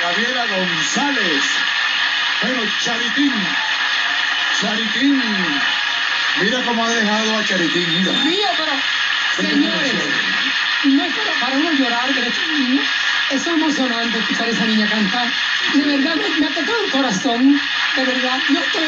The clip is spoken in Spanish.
Gabriela González. Bueno, Charitín. Charitín. Mira cómo ha dejado a Charitín, mira. Mira, pero, señores, no es para uno llorar, pero es emocionante escuchar esa niña cantar. De verdad, me, me ha tocado el corazón. De verdad, yo estoy